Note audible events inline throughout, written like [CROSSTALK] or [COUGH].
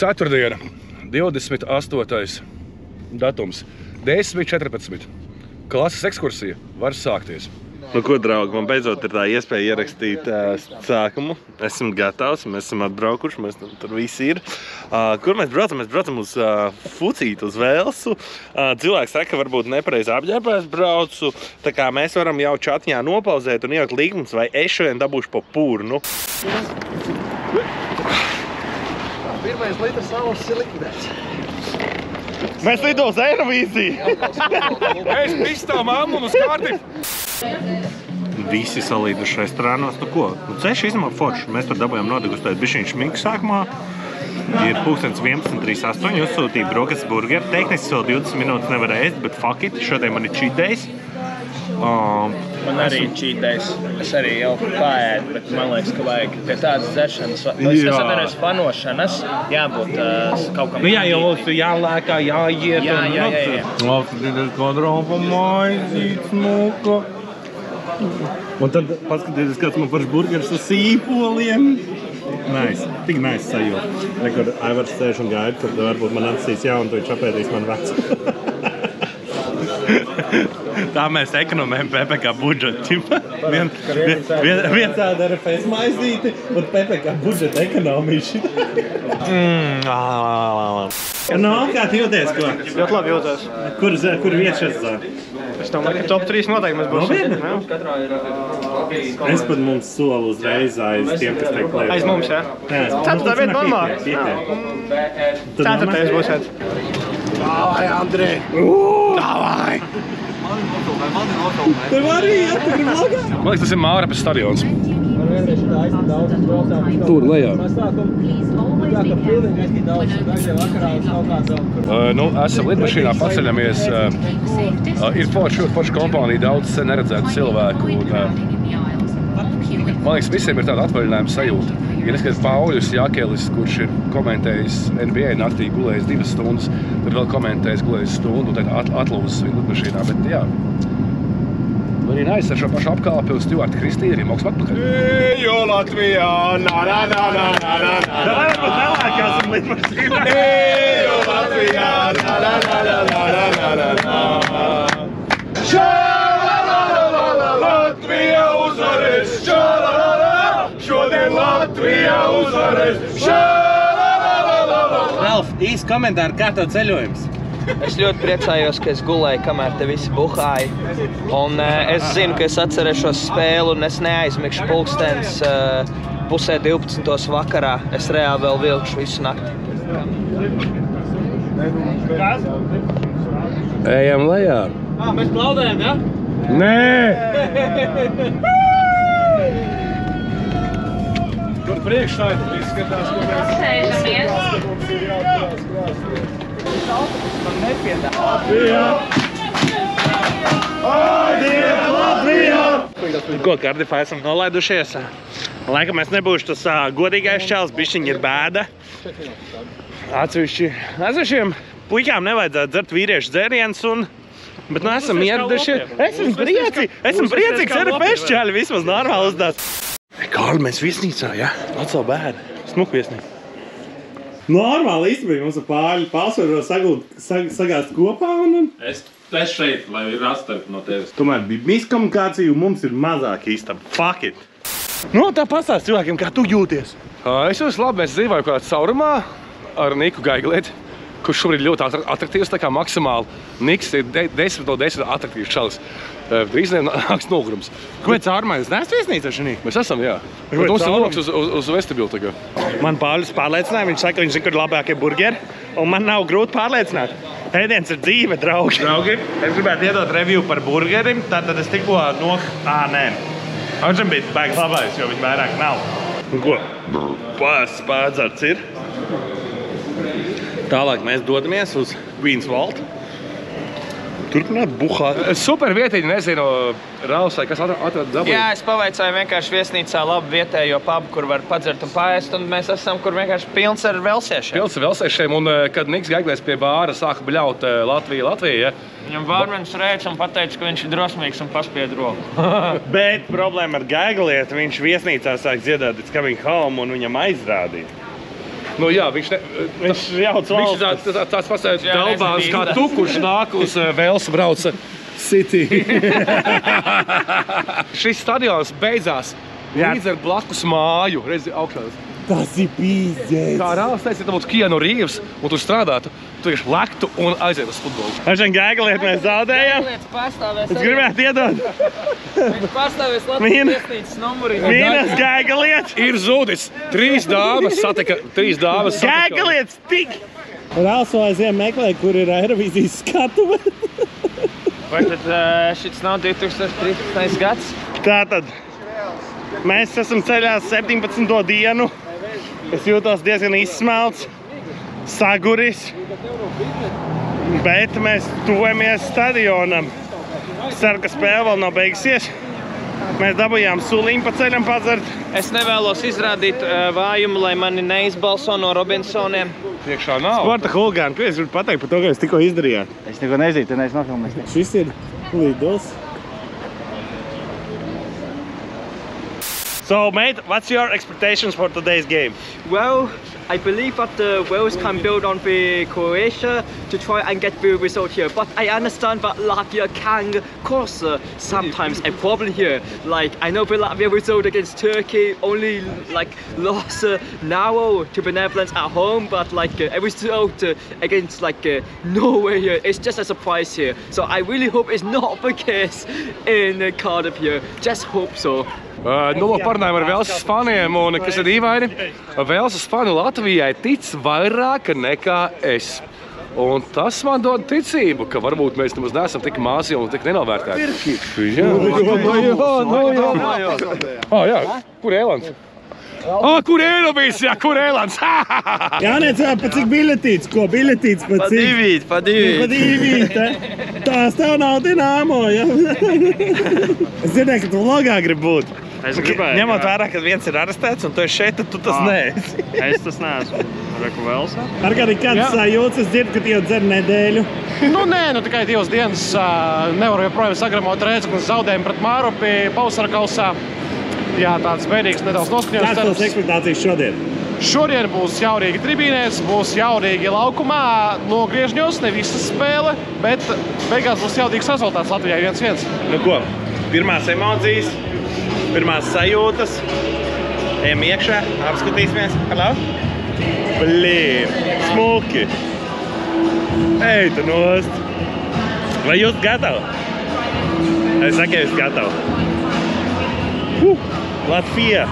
Ceturtdiena, 28. datums, 10.14. Klases ekskursija var sākties. Nu, ko, draugi, man beidzot ir tā iespēja ierakstīt uh, sākumu. Esmu gatavs, mēs esam atbraukuši, mēs tur, visi ir. Uh, kur mēs braucam? Mēs braucam uz uh, Fucītu, uz Velsu. Uh, cilvēks saka, varbūt nepareizi apģērbēs braucu. Tā kā mēs varam jau čatņā nopauzēt un ielikt līgumus, vai es šodien dabūšu pa pūru. Pirmais litrs saules ir likvidēts. Mēs lido uz Eirovīziju! Mēs pistām ammu uz kārti! Visi salīduši restorānos. Nu, ko? Nu, ceļš izmāk forši. Mēs tur dabūjām nodegustēt bišķiņu šminku sākumā. Ir pūkstens 11.38. Uzsūtīja brokastis burgeri. Tehniski vēl 20 minūtes nevar ēst, bet fuck it. Šodien man ir cheat days. Um, Man arī ir čītais. Es arī jau pārēdu, bet man liekas, ka vajag pie tādas dzeršanas, vai es atceros fanošanas, jābūt uh, kaut kam. nu, jā, jau ir jālēkā, jāiet. Jā, un, jā, nu, jā, jā. Labs, tad ir kvadrāta maizīt, smuka. Un tad paskatieties, kāds man parši burgeris ar sīpoliem. Nice. Tik nice sajūta. Rekord Aivars sēž un gaida, kad varbūt man atsīs jaunu, to viņš apēdīs man vecu. [LAUGHS] Tā mēs ekonomējam PPC budžetu. [LAUGHS] Vien, vien, vien, viens tāda ar FS maizīti un PPC budžeta ekonomija. [LAUGHS] mm, no, kā tu jūties? Ko? Ļoti labi jūtos. Kur, kur vietas zāle? Es domāju, ka top 3 noteikti mēs būsim. Nopietni? Es pat mums solu uzreiz aiz tiem, kas tiek klājā. Aiz mums, jā? Jā, Ceturtā vieta mamā. Ceturtais būs. Davai, Andrej! Davai! Tev arī jātur vlogā? Man liekas, tas ir Mārapes stadions. Tur lejā. Uh, nu, esam lidmašīnā, paceļamies. Uh, ir forši, ļoti forši kompānija, daudz sen neredzētu cilvēku. Un, uh, man liekas, visiem ir tāda atvaļinājuma sajūta. Ja neskatās Pauļus Jākelis, kurš ir komentējis NBA naktī, gulējis divas stundas, tad vēl komentējis gulējis stundu, un tad at, atlūzis lidmašīnā. Bet, jā, Arī nāc ar šo pašu apkāpi uz Stjorta Kristīnu, arī mākslinieks atpakaļ. Jo Latvijā! Nā, nā, nā, nā, nā, nā, nā. Tā ir pat nelēkāsim lidmašīnā. Jo Latvijā! Nā, nā, nā, nā, nā, nā, nā, nā. Šā-la-la-la-la-la, Latvija uzvarēs! Ralf, īsts komentāri, kā tev ceļojums? Es ļoti priecājos, ka es gulēju, kamēr te visi buhāja. Un uh, es zinu, ka es atcerēšos spēli un es neaizmigšu pulkstens uh, pusē 12. vakarā. Es reāli vēl vilkšu visu nakti. Ejam lejā! Ah, mēs plaudējam, jā? Nē! [LAUGHS] Tur priekšā izskatās, ka mēs... Sēžamies. Ko, Kardifā esam nolaidušies? Laikam mēs nebūšu tas ā, godīgais čels, bišķiņi ir bēda. Atsevišķi, atsevišķiem puikām nevajadzētu dzert vīriešu dzērienus un Bet nu esam ieradušies. Esmu priecīgs, esmu priecīgs, ka ir pešķēļi vismaz normāli uzdās. Kārli, mēs viesnīcā, jā? Atsau bērni. Smuk viesnīca. Normāli īstenībā mums ir pāri pārsvarā sagūt, sag, sagāzt kopā un... Es es šeit, lai ir atstarp no tevis. Tomēr bija miskomunikācija un mums ir mazāk istaba. Fuck it! Nu, tā pastāst cilvēkiem, kā tu jūties. Ā, Es jūtos labi, mēs dzīvojam kādā caurumā ar Niku Gaiglietu, kurš šobrīd ļoti atra- attraktīvs, tā kā maksimāli. Niks ir de- 10 no 10 attraktīvs čalis. Drīz vien [LAUGHS] nāks nogurums. Kāpēc ārmā jūs neesat viesnīcā šī? Mēs esam, jā. Bet Mums ir loks uz, uz, uz vestibilu tagad. Man Pāvils pārliecināja, viņš saka, ka viņš zina, kur ir labākie burgeri. Un man nav grūti pārliecināt. Ēdiens ir dzīve, draugi. Draugi, es gribētu iedot reviju par burgerim. Tātad es tikko no... Ā, nē. Anžam bija baigs labais, jo viņš vairāk nav. Un ko? Pās pārdzarts ir. Tālāk mēs dodamies uz Queen's Vault. Turpināt buhāt. Super vietiņa, nezinu, Rausai, kas atra- atrada dabu. Jā, es pavaicāju vienkārši viesnīcā labu vietējo pubu, kur var padzert un pāriest. Un mēs esam, kur vienkārši pilns ar velsiešiem. Pilns vēl sešiem, un eh, kad Niks Gaiglēs pie bāra sāka bļaut eh, Latviju, Latviju, ja? Viņam vārmenis rēca un pateica, ka viņš ir drosmīgs un paspied roku. [LAUGHS] Bet problēma ar gaigalietu, viņš viesnīcā sāk dziedāt It's coming home un viņam aizrādīt. Nu, jā, viņš, ne, Viņš jauc viņš valsts. tāds, tā, tāds pats dalbāns kā tu, kurš nāk uz uh, Velsa brauca City. [LAUGHS] Šis stadions beidzās Jā. līdz ar blakus māju. Redzi, augšā. Tas ir pīzdēts. Kā Rāvs teica, ja tu būtu Kienu Rīvs un tu strādātu, tu vienkārši lektu un aizietu uz futbolu. Ar šiem gēgaliet mēs zaudējām. Lietas pastāvēs. Es gribētu iedot Viņš pastāvēs. Latvijas viesnīcas numuri. mīnas gēgaliet. Ir zudis. Trīs dāmas satika. Trīs dāmas satika. Gēgaliet tik! Rāso aizjām meklē, kur ir Eirovīzijas skatuve. Vai tad šis nav 2013. gads? Tātad mēs esam ceļā 17. dienu. Es jūtos diezgan izsmelts, saguris. Bet mēs tuvojamies stadionam. Ceru, ka spēle vēl nav beigusies. Mēs dabūjām suliņu pa ceļam padzert. Es nevēlos izrādīt uh, vājumu, lai mani neizbalso no Robinsoniem. Priekšā nav. Sporta huligāni, ko es gribu pateikt par to, ko jūs tikko izdarījāt? Es neko nezinu, tu neesi nofilmējis. Šis ir lidos. So, mate, what's your expectations for today's game? Well, I believe that the Wales can build on the Croatia to try and get the result here. But I understand that Latvia can cause uh, sometimes a problem here. Like I know the Latvia result against Turkey only like lost uh, narrow to the Netherlands at home, but like uh, a result uh, against like uh, Norway it's just a surprise here. So I really hope it's not the [LAUGHS] case in uh, Cardiff here. Just hope so. Uh, nu, lūk, parunājām ar Velsas faniem, un kas ir dīvaini, Velsas fani Latvijai tic vairāk nekā es. Un tas man dod ticību, ka varbūt mēs nemaz neesam tik mazi un tik nenovērtēti. Jā, oh, jā. kur Ēlans? Oh, kur Eiropas? Jā, kur Ēlans? [LAUGHS] Jā, nē, pa cik biletīts, ko biletīts pa cik? Divīt, pa Pa divi, te. Tās tev nav dināmo, jā. [LAUGHS] Es dzirdēju, ka tu logā gribi būt. Es gribēju. Ņemot vērā, ka viens ir arestēts un tu esi šeit, tad tu tas neesi. [LAUGHS] Es tas neesmu. Reku Velsā. Ar kādi kāds sajūts, es dzirdu, ka tu jau dzer nedēļu. [LAUGHS] Nu, nē, nu tikai divas dienas nevaru joprojām sagramot rēcekļus zaudējumu pret Mārupi Pausara kausā. Jā, tāds bēdīgs nedaudz Kāds tavs noskaņojums. ekspektācijas šodien? Šodien būs jaurīgi tribīnēs, būs jaurīgi laukumā, nogriežņos, ne visa spēle, bet beigās būs jaudīgs rezultāts Latvijai 1-1. Nu ko, pirmās emocijas, pirmās sajūtas. Ejam iekšā, apskatīsimies. Hello? Blīn, smuki. Ej, tu nost. Vai jūs gatavi? Es saku, ka jūs gatavi. Uh, Latvija.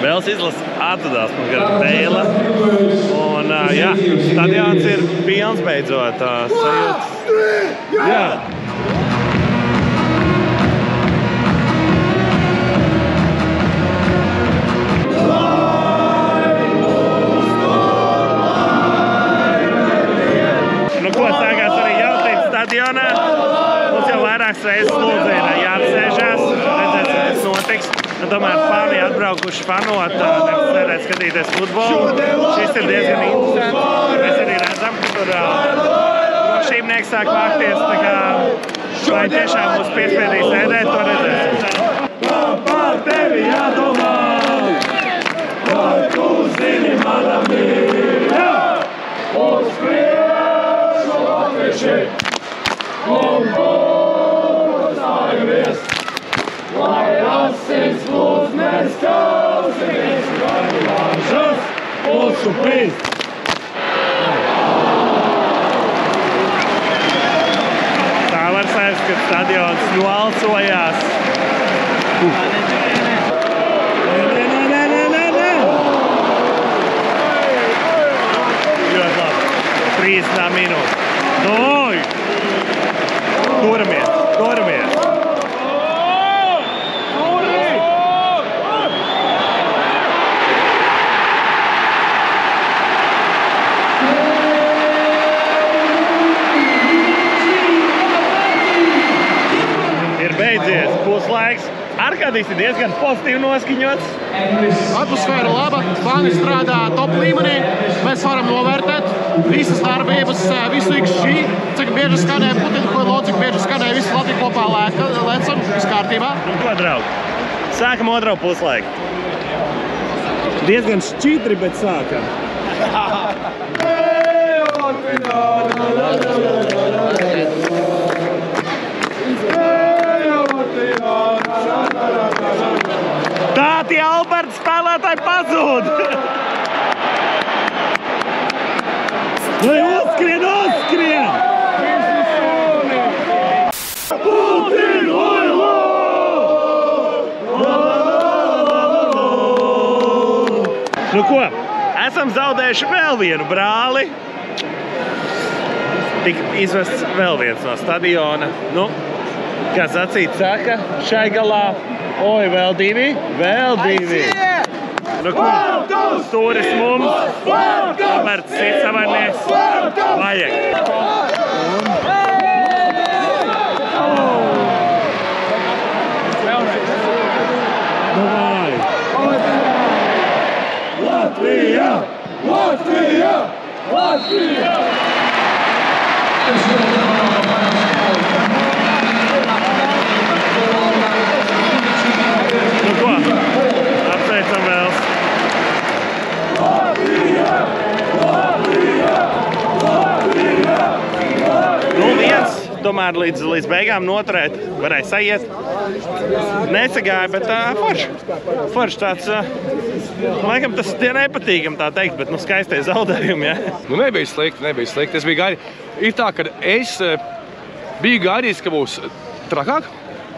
Vēls izlases atradās man gara tēla. Un, ā, jā, stadions ir pilns beidzot. ā, sajūtas. Jā. Nu, ko sākās arī jautājums stadionā? Mums jau vairākas reizes lūdzu ir jāapsēžās, redzēsim, kas notiks. Nu, tomēr fani atbraukuši fanot, nevis sēdēt skatīties futbolu. Šis ir diezgan interesants. Mēs arī redzam, ka tur drošībnieks sāk vākties. tā kā, Vai tiešām mūs piespiedīs sēdēt, to redzēsim. Par tevi jādomā, vai tu zini mana mīļa, uz priekšu latvieši, un būs lai asins plūs neskausies, vai lāžas mūsu pīst. Tā var sajust, ka stadions. Ļoti labi. 30 minūtes. Doj! Turamies, turamies. Ir diezgan pozitīvi noskaņots. Atmosfēra laba, fani strādā top līmenī. Mēs varam novērtēt visas darbības, ā, visu XG, cik bieži skanēja Putina, ko lūdzu, cik bieži skanēja visi Latvijas kopā lēka, lecam. kārtībā. Nu, ko, draugi? Sākam otro puslaiku. Diezgan šķidri, bet sākam. [LAUGHS] Tā tie Alberta spēlētāji pazūd! Lai uzskrien, uzskrien! Nu ko, esam zaudējuši vēl vienu brāli. Tika izvests vēl viens no stadiona. Nu, kā sacīt, saka, šai galā, oi, vēl divi, vēl divi. Nu ko, stūris mums, Roberts ir savainieks, vajag. Davai! Latvija! Latvija! Latvija! Tomēr līdz, līdz beigām noturēt, varēja sajiet. Nesagāja, bet tā forši. Forši tāds, uh, laikam tas tie nepatīkam tā teikt, bet nu skaistie zaudējumi, ja. Nu, nebija slikti, nebija slikti. Es biju gaidījis. Ir tā, ka es biju gaidījis, ka būs trakāk.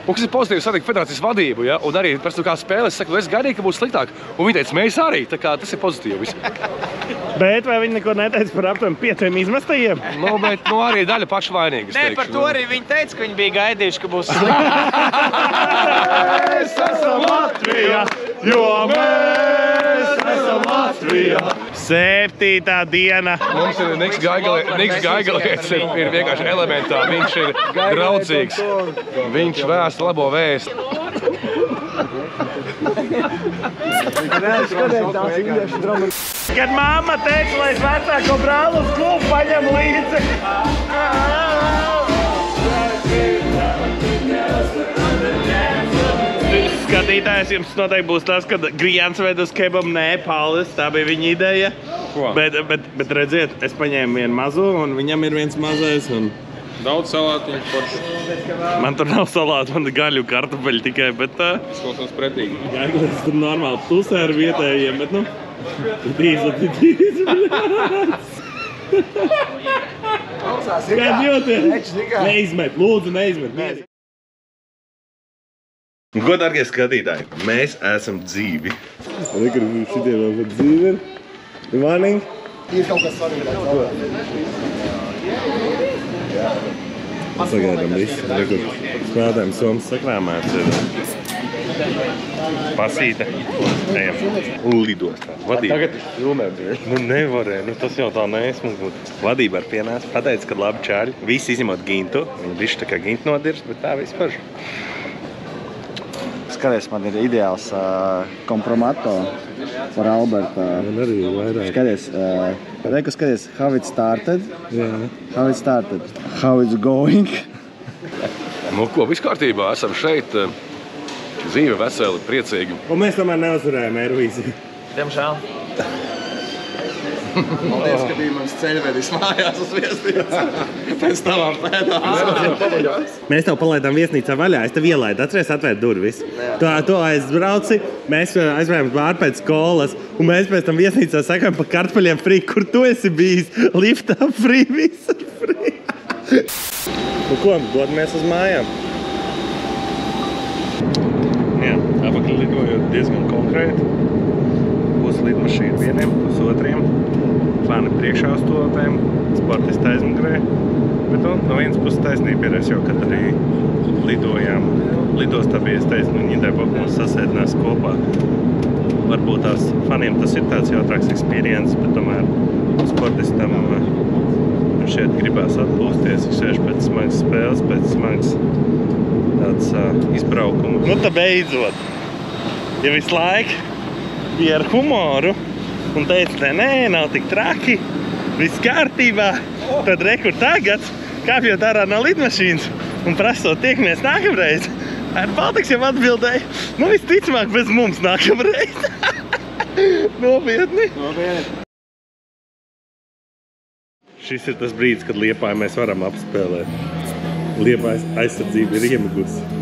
Un kas ir pozitīvi satikt federācijas vadību, ja? un arī par to, kā spēlē, es saku, es gaidīju, ka būs sliktāk. Un viņi teica, mēs arī, tā kā tas ir pozitīvi. [LAUGHS] Bet vai viņi neko neteica par aptuveni pieciem izmestajiem? Nu, bet nu, arī daļa paša vainīga. es Nē, teikšu, par to nu. arī viņi teica, ka viņi bija gaidījuši, ka būs [LAUGHS] slikti. Mēs esam Latvija, jo mēs. Septītā diena. Mums ir Niks Gaigalietis, ir, ir vienkārši elementārs. Viņš ir draudzīgs. Viņš vēsta labo vēstu. Kad mamma teica, lai es vecāko brāli uz klubu paņem līdzi. Skatītājs jums noteikti būs tas, ka Grijāns ved uz kebabu, nē, Paulis, tā bija viņa ideja. Ko? Bet, bet, bet redziet, es paņēmu vienu mazo, un viņam ir viens mazais. Un... Daudz salātiņu, forši. Man tur nav salāta, man ir gaļu kartupeļi tikai. Bet, uh, Izklausās pretīgi. Jāglis tur normāli pusē ar vietējiem, bet nu... Tīza, tīza, Kā jūties? Neizmet, lūdzu, neizmet. Ko, darbie skatītāji, mēs esam dzīvi. Rekur, šitie vēl pat dzīvi ir. Vanīgi. Sagaidām visu. Rekur, spēlētājiem Somas Sakrāmēts ir pasīte. Ejam. Lidostā. Vadība. Tagad filmē bija. Nu nevarēja, nu tas jau tā neesmūgot. Vadība ar pienāca, pateica, ka labi čāļi. Visi izņemot gintu. Viņi bišķi tā kā gintu nodirst, bet tā vispār. Skaties, man ir ideāls uh, kompromato par Albertu. Man arī ir vairāk. Skaties, uh, reku skaties, how it started, Jā. how it started, how it's going. [LAUGHS] Nu, ko, viss kārtībā. Esam šeit. Dzīve veseli, priecīgi. Un mēs tomēr neuzvarējām Eirovīziju. Diemžēl. Paldies, ka bija mans ceļvedis mājās uz viesnīcu. Pēc tavām pēdām. Mēs tev palaidām viesnīcā vaļā. Es tev ielaidu, atceries, atvērt durvis. Tu, tu aizbrauci, mēs uh, aizbraucām bāru pēc skolas, un mēs pēc tam viesnīcā sakām par kartupeļiem frī, kur tu esi bijis. Liftā frī, visur frī. nu ko, dodamies uz mājām. Jā, apakaļ lidojot diezgan konkrēti. Būs lidmašīna vieniem, būs otriem. Fani priekšā uz totēm, sportisti aizmugurē. Bet nu, no vienas puses taisnība ir, es jau kad arī lidojām. Lidostā bija, es teicu, nu, Ņidēbok mūs sasēdinās kopā. Varbūt tās faniem tas ir tāds jautrāks experience, bet tomēr sportistam uh, nu, šeit gribās atpūsties. Viņš sēž pēc smagas spēles, pēc smagas tāds uh, izbraukums. Nu, tā beidzot, ja visu laiku bija ar humoru un teica, nē, nē, nav tik traki, viss kārtībā, tad rekur tagad, kāpjot ārā no lidmašīnas un prasot, tiekamies nākamreiz. Ar Baltiks jau atbildēja, nu visticamāk bez mums nākamreiz. [LAUGHS] Nopietni. Nopietni. Šis ir tas brīdis, kad Liepāju mēs varam apspēlēt. Liepājas aizsardzība ir iemegusi.